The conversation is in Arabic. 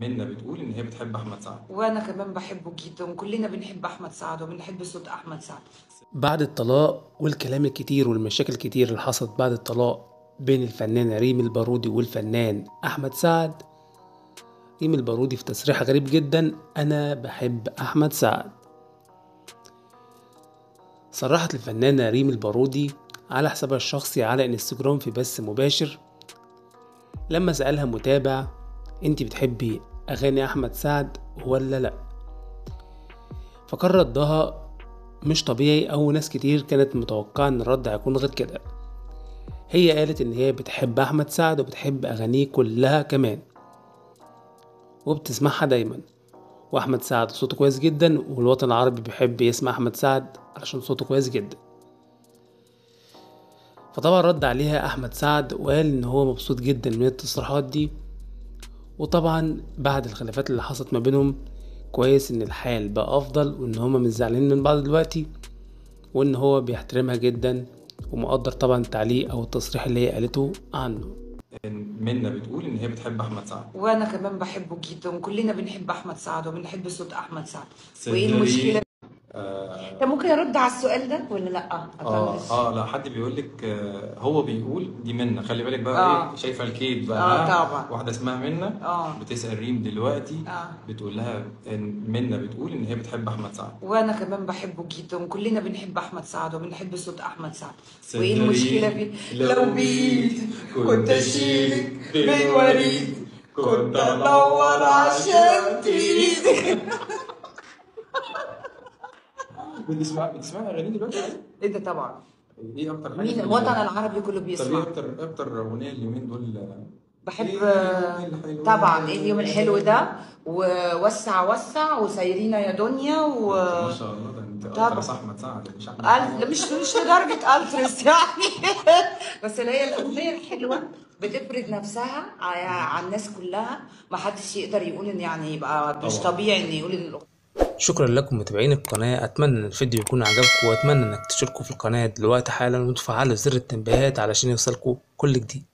منى بتقول إن هي بتحب أحمد سعد. وأنا كمان بحبه جدا. وكلنا بنحب أحمد سعد وبنحب صوت أحمد سعد. بعد الطلاق والكلام الكتير والمشاكل الكتير اللي حصلت بعد الطلاق بين الفنانة ريم البارودي والفنان أحمد سعد ريم البارودي في تصريح غريب جدا أنا بحب أحمد سعد. صرحت الفنانة ريم البارودي على حسابها الشخصي على إنستجرام في بث مباشر. لما سألها متابع انت بتحبي أغاني أحمد سعد ولا لأ؟ فكان ردها مش طبيعي أو ناس كتير كانت متوقعة إن الرد هيكون غير كده. هي قالت إن هي بتحب أحمد سعد وبتحب أغانيه كلها كمان. وبتسمعها دايما. وأحمد سعد صوته كويس جدا والوطن العربي بيحب يسمع أحمد سعد علشان صوته كويس جدا. فطبعا رد عليها أحمد سعد وقال إن هو مبسوط جدا من التصريحات دي وطبعا بعد الخلافات اللي حصلت ما بينهم كويس إن الحال بقى أفضل وإن هما مش زعلانين من بعض دلوقتي وإن هو بيحترمها جدا ومقدر طبعا التعليق أو التصريح اللي هي قالته عنه. منى بتقول إن هي بتحب أحمد سعد. وأنا كمان بحبه جدا وكلنا بنحب أحمد سعد وبنحب صوت أحمد سعد. وإيه المشكلة؟ انت ممكن ارد على السؤال ده ولا لأ؟ آه. آه لا حد بيقول لك آه هو بيقول دي منى خلي بالك بقى آه. إيه شايفة الكيد بقى آه، ها؟ طبعا. واحدة اسمها منى آه. بتسأل ريم دلوقتي آه. بتقول لها إن منى بتقول إن هي بتحب أحمد سعد. وأنا كمان بحبه جدا. وكلنا بنحب أحمد سعد وبنحب صوت أحمد سعد. وإيه المشكلة في لو بيد كنت أشيلك بين وريد. كنت أدور عشان تريد بتسمع بتسمع اغاني دلوقتي؟ إيه ده طبعا إيه أكتر حاجة مين الوطن ال- العربي كله طب بيسمع إيه أكتر أكتر أغنية اليومين دول بحب إيه طبعا؟ إيه اليوم الحلو ده ووسع وسع وسايرينا يا دنيا و ما شاء الله ده أنت. التراس احمد سعد مش أحمد مش مش لدرجة ألترس يعني بس اللي هي الأغنية الحلوة بتفرض نفسها على, الناس كلها ما حدش يقدر يقول إن يعني يبقى مش. طبيعي إن يقول إن الأغنية شكرا لكم متابعين القناة. أتمنى إن الفيديو يكون عجبكم وأتمنى إنك تشتركوا في القناة دلوقتي حالا وتفعلوا زر التنبيهات علشان يوصلكوا كل جديد.